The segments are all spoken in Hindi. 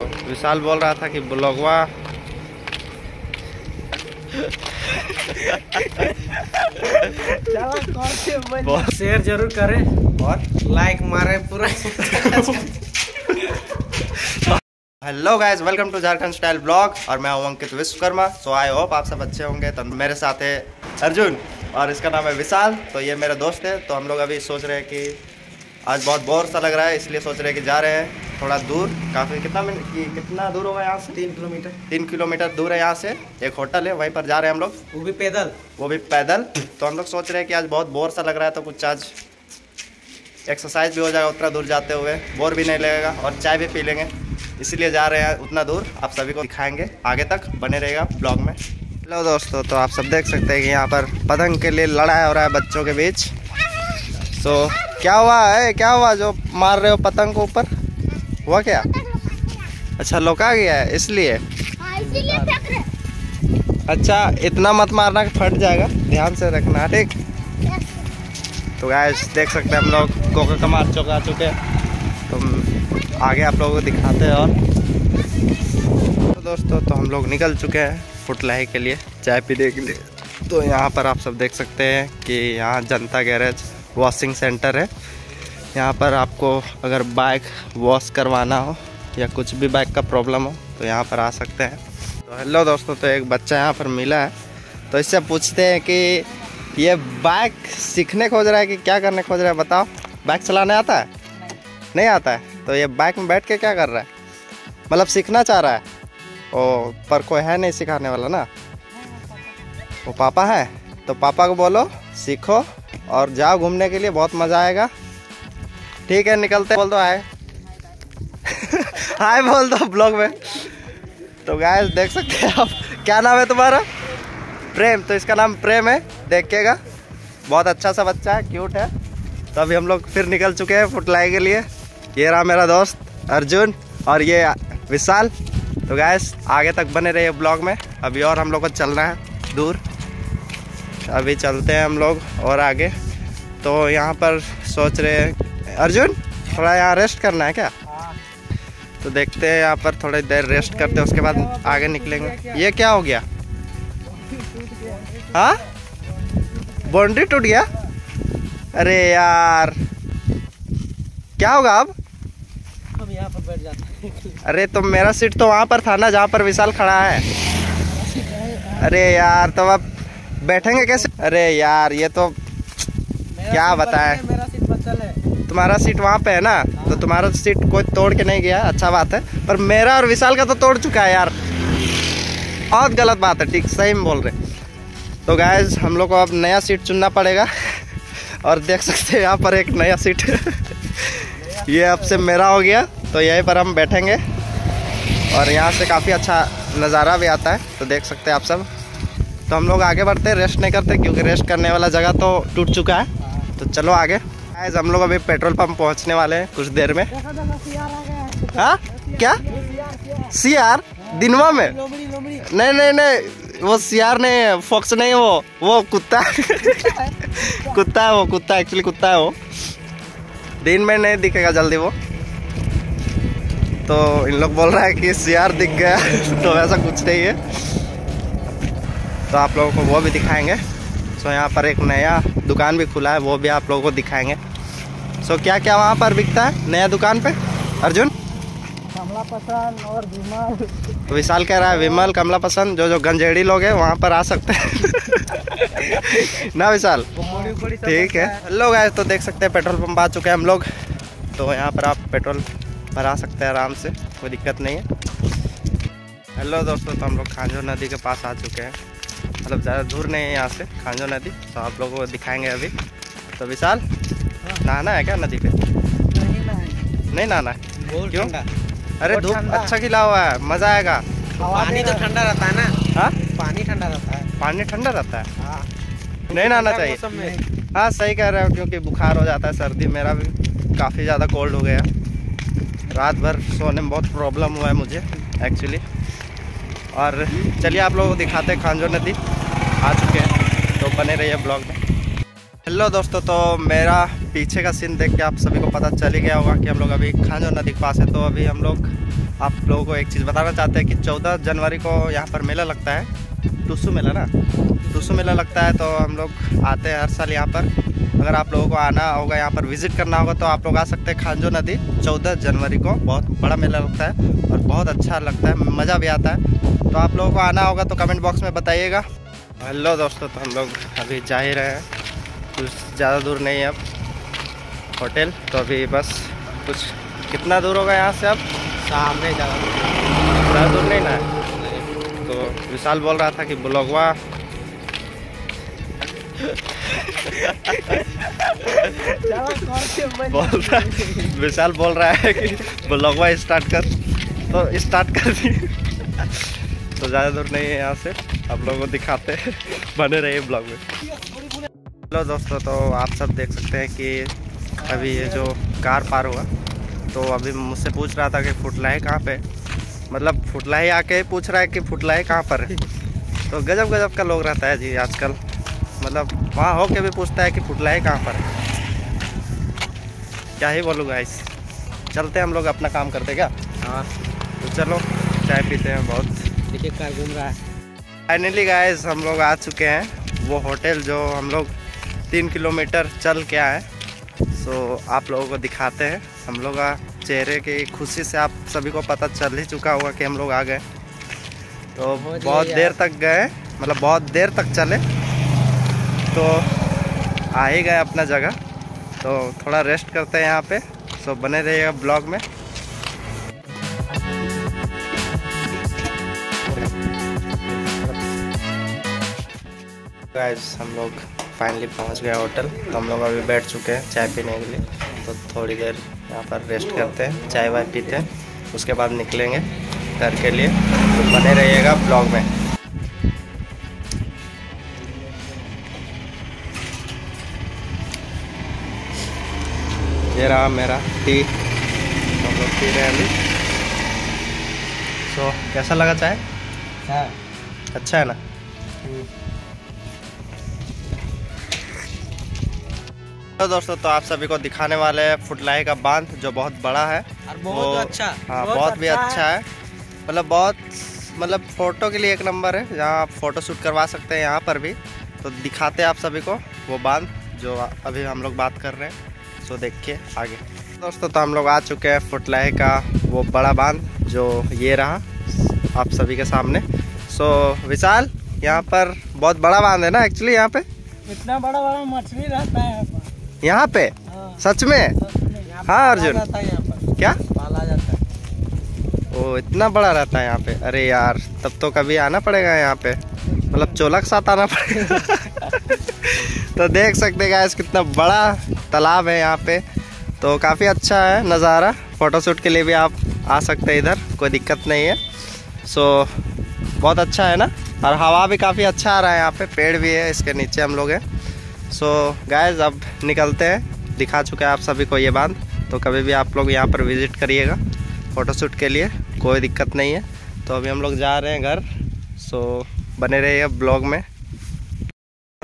विशाल बोल रहा था कि ब्लॉगवा। शेयर ज़रूर करें। और लाइक मारे पूरा। Hello guys welcome to Jharkhand style blog और मैं हूँ अंकित विश्वकर्मा। सो आई होप आप सब अच्छे होंगे। तो मेरे साथ है अर्जुन और इसका नाम है विशाल। तो ये मेरा दोस्त है। तो हम लोग अभी सोच रहे हैं कि आज बहुत बोर सा लग रहा है इसलिए सोच रहे हैं कि जा रहे हैं। थोड़ा दूर काफ़ी कितना मिनट कि कितना दूर होगा यहाँ से? तीन किलोमीटर। तीन किलोमीटर दूर है यहाँ से। एक होटल है वहीं पर जा रहे हैं हम लोग। वो भी पैदल? वो भी पैदल। तो हम लोग सोच रहे हैं कि आज बहुत बोर सा लग रहा है तो कुछ आज एक्सरसाइज भी हो जाएगा उतना दूर जाते हुए। बोर भी नहीं लगेगा और चाय भी पी लेंगे। इसीलिए जा रहे हैं उतना दूर। आप सभी को दिखाएँगे। आगे तक बने रहेगा ब्लॉग में। हेलो दोस्तों तो आप सब देख सकते हैं कि यहाँ पर पतंग के लिए लड़ाई हो रहा है बच्चों के बीच। तो क्या हुआ है? क्या हुआ जो मार रहे हो पतंग को ऊपर? हुआ क्या? अच्छा लौका गया है इसलिए? हाँ, अच्छा इतना मत मारना कि फट जाएगा। ध्यान से रखना ठीक? तो गाइस देख सकते हैं हम लोग कोका का मार चौक आ चुके हैं। तो हम आगे आप लोगों को दिखाते हैं और। तो दोस्तों तो हम लोग निकल चुके हैं फुटलाई के लिए चाय पीने के लिए। तो यहाँ पर आप सब देख सकते हैं कि यहाँ जनता गैरेज वॉशिंग सेंटर है। यहाँ पर आपको अगर बाइक वॉश करवाना हो या कुछ भी बाइक का प्रॉब्लम हो तो यहाँ पर आ सकते हैं। तो हेलो दोस्तों तो एक बच्चा यहाँ पर मिला है। तो इससे पूछते हैं कि ये बाइक सीखने खोज रहा है कि क्या करने खोज रहा है, बताओ। बाइक चलाने आता है? नहीं नहीं आता है? तो ये बाइक में बैठ के क्या कर रहा है? मतलब सीखना चाह रहा है? ओ, पर कोई है नहीं सिखाने वाला ना? वो पापा है? तो पापा को बोलो, सीखो और जाओ घूमने के लिए, बहुत मज़ा आएगा। ठीक है, निकलते बोल दो, हाय। हाय, बोल दो, ब्लॉग में। तो गाइस देख सकते हैं आप, क्या नाम है तुम्हारा? प्रेम तो इसका नाम प्रेम है, देखिएगा। बहुत अच्छा सा बच्चा है क्यूट है। तो अभी हम लोग फिर निकल चुके हैं फुटलाई के लिए। ये रहा मेरा दोस्त, अर्जुन, और ये विशाल। तो गैस आगे तक बने रहिए ब्लॉग में। अभी और हम लोग को चलना है, दूर। अभी चलते हैं हम लोग और आगे। तो यहाँ पर सोच रहे हैं अर्जुन थोड़ा यहाँ रेस्ट करना है क्या? तो देखते हैं यहाँ पर थोड़ी देर रेस्ट करते हैं उसके बाद आगे निकलेंगे। ये क्या हो गया? हाँ? बाउंड्री टूट गया? अरे यार। क्या होगा अब? हम यहाँ पर बैठ जाते हैं। अरे तो मेरा सीट तो वहाँ पर था ना जहाँ पर विशाल खड़ा है। अरे यार तो अब बैठेंगे कैसे? अरे यार ये तो क्या बताएँ? तुम्हारा सीट वहाँ पे है ना तो तुम्हारा सीट कोई तोड़ के नहीं गया अच्छा बात है। पर मेरा और विशाल का तो तोड़ चुका है यार। बहुत गलत बात है, ठीक, सही में बोल रहे तो गैस हम लोग को अब नया सीट चुनना पड़ेगा। और देख सकते हैं यहाँ पर एक नया सीट ये अब से मेरा हो गया तो यहीं पर हम बैठेंगे। और यहाँ से काफ़ी अच्छा नज़ारा भी आता है तो देख सकते हैं आप सब। तो हम लोग आगे बढ़ते रेस्ट नहीं करते, क्योंकि रेस्ट करने वाला जगह तो टूट चुका है। तो चलो आगे। गाइस हम लोग अभी पेट्रोल पंप पहुँचने वाले हैं कुछ देर में। हाँ? क्या? सी आर दिनवा में? नहीं नहीं नहीं, वो सी आर नहीं है फॉक्स नहीं वो वो कुत्ता। कुत्ता है वो, कुत्ता एक्चुअली कुत्ता है वो। दिन में नहीं दिखेगा जल्दी वो। तो इन लोग बोल रहा है कि सी आर दिख गया तो वैसा कुछ नहीं है। तो आप लोगों को वो भी दिखाएँगे। सो यहाँ पर एक नया दुकान भी खुला है वो भी आप लोगों को दिखाएँगे। सो क्या क्या वहाँ पर बिकता है नया दुकान पे? अर्जुन? कमला पसंद और विमल। तो विशाल कह रहा है विमल कमला पसंद जो जो गंजेड़ी लोग हैं वहाँ पर आ सकते हैं। ना विशाल? ठीक है। हेलो गाइस तो देख सकते हैं पेट्रोल पंप आ चुके हैं हम लोग। तो यहाँ पर आप पेट्रोल भरा सकते हैं आराम से कोई दिक्कत नहीं है। हेलो दोस्तों तो हम लोग खांजो नदी के पास आ चुके हैं। मतलब ज़्यादा दूर नहीं है यहाँ से खांजो नदी। तो आप लोगों को दिखाएँगे अभी। तो विशाल नहाना है क्या नदी पे? नहीं नहाना है। क्यों? अरे धूप अच्छा खिला हुआ है मज़ा आएगा। पानी तो ठंडा रहता है ना? हाँ? पानी ठंडा रहता है। पानी ठंडा रहता है? हाँ। नहीं नहाना चाहिए। हाँ सही कह रहे हो क्योंकि बुखार हो जाता है सर्दी मेरा भी काफ़ी ज़्यादा कोल्ड हो गया। रात भर सोने में बहुत प्रॉब्लम हुआ है मुझे एक्चुअली और चलिए आप लोगों को दिखाते हैं खांजो नदी। आ चुके हैं। तो बने रहिए ब्लॉग में। हेलो दोस्तों तो मेरा पीछे का सीन देख के आप सभी को पता चल ही गया होगा कि हम लोग अभी खांजो नदी के पास है। तो अभी हम लोग, आप लोगों को एक चीज़ बताना चाहते हैं कि चौदह जनवरी को यहाँ पर मेला लगता है। टुसू मेला ना? टुसू मेला लगता है तो हम लोग आते हैं हर साल यहाँ पर। अगर आप लोगों को आना होगा यहाँ पर विज़िट करना होगा तो आप लोग आ सकते हैं खांजो नदी चौदह जनवरी को। बहुत बड़ा मेला लगता है और बहुत अच्छा लगता है मज़ा भी आता है। तो आप लोगों को आना होगा तो कमेंट बॉक्स में बताइएगा। हेलो दोस्तों तो हम लोग अभी जा ही रहे हैं। कुछ ज़्यादा दूर नहीं है अब। होटल तो अभी बस कुछ कितना दूर होगा यहाँ से अब? सामने ज़्यादा ज़्यादा दूर नहीं ना तो विशाल बोल रहा था कि ब्लॉगवा बोल रहा विशाल बोल रहा है कि ब्लॉगवा स्टार्ट कर। तो स्टार्ट कर दी। तो ज़्यादा दूर नहीं है यहाँ से। आप लोगों को दिखाते हैं। बने रहिए ब्लॉग में। हेलो दोस्तों तो आप सब देख सकते हैं कि अभी ये जो कार पार हुआ तो अभी मुझसे पूछ रहा था कि फुटलाई कहाँ पे? मतलब फुटलाई आके पूछ रहा है कि फुटलाई कहाँ पर है? तो गजब गजब का लोग रहता है जी आजकल। मतलब वहाँ हो के भी पूछता है कि फुटलाई कहाँ पर? है क्या ही बोलूँ गाइस चलते हैं हम लोग अपना काम करते क्या? हाँ। तो चलो चाय पीते हैं बहुत। देखिए कार घूम रहा है। फाइनली गाइस हम लोग आ चुके हैं। वो होटल जो हम लोग तीन किलोमीटर चल के आए। सो आप लोगों को दिखाते हैं। हम लोग का चेहरे की खुशी से आप सभी को पता चल ही चुका होगा कि हम लोग आ गए। तो बहुत देर तक गए मतलब बहुत देर तक चले। तो आ ही गए अपना जगह। तो थोड़ा रेस्ट करते हैं यहाँ पे। सो बने रहिएगा ब्लॉग में। गाइस हम लोग फाइनली पहुँच गए होटल तो हम लोग अभी बैठ चुके हैं चाय पीने के लिए। तो थोड़ी देर यहाँ पर रेस्ट करते हैं, चाय वाय पीते हैं। उसके बाद निकलेंगे घर के लिए। तो बने रहिएगा ब्लॉग में। ये रहा मेरा टी हम लोग पी रहे हैं अभी तो कैसा लगा चाय? हाँ। अच्छा है ना? तो दोस्तों तो आप सभी को दिखाने वाले हैं फुटलाई का बाँध जो बहुत बड़ा है। और बहुत वो- अच्छा। हाँ बहुत, बहुत, भी अच्छा है। मतलब बहुत मतलब फ़ोटो के लिए एक नंबर है जहाँ आप फ़ोटो शूट करवा सकते हैं यहाँ पर भी। तो दिखाते हैं आप सभी को वो बाँध जो अभी हम लोग बात कर रहे हैं। सो देखिए आगे। दोस्तों तो हम लोग आ चुके हैं फुटलाई का वो बड़ा बाँध जो ये रहा आप सभी के सामने। सो विशाल यहाँ पर बहुत बड़ा बाँध है ना एक्चुअली यहाँ पे? इतना बड़ा बड़ा मछली रहता है यहाँ पे? हाँ, सच में? हाँ, अर्जुन। क्या? पाला जाता है। ओ इतना बड़ा रहता है यहाँ पे? अरे यार तब तो कभी आना पड़ेगा यहाँ पे। मतलब चोला के साथ आना पड़ेगा। तो देख सकते गाइस कितना बड़ा तालाब है यहाँ पे। तो काफ़ी अच्छा है नज़ारा। फ़ोटोशूट के लिए भी आप आ सकते हैं इधर, कोई दिक्कत नहीं है। सो बहुत अच्छा है ना? और हवा भी काफ़ी अच्छा आ रहा है यहाँ पे। पेड़ भी है, इसके नीचे हम लोग हैं। सो गाइस अब निकलते हैं। दिखा चुके हैं आप सभी को ये बाँध। तो कभी भी आप लोग यहाँ पर विज़िट करिएगा फ़ोटोशूट के लिए, कोई दिक्कत नहीं है। तो अभी हम लोग जा रहे हैं घर। सो बने रहिए ब्लॉग में।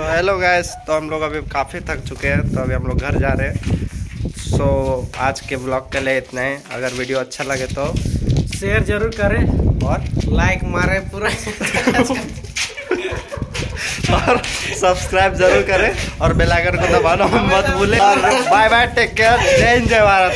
तो हेलो गैस तो हम लोग अभी काफ़ी थक चुके हैं तो अभी हम लोग घर जा रहे हैं। सो आज के ब्लॉग के लिए इतना ही। अगर वीडियो अच्छा लगे तो शेयर ज़रूर करें और लाइक मारे पूरा। और सब्सक्राइब ज़रूर करें और बेल आइकन को दबाना मत भूलें। बाय बाय टेक केयर जय जय भारत।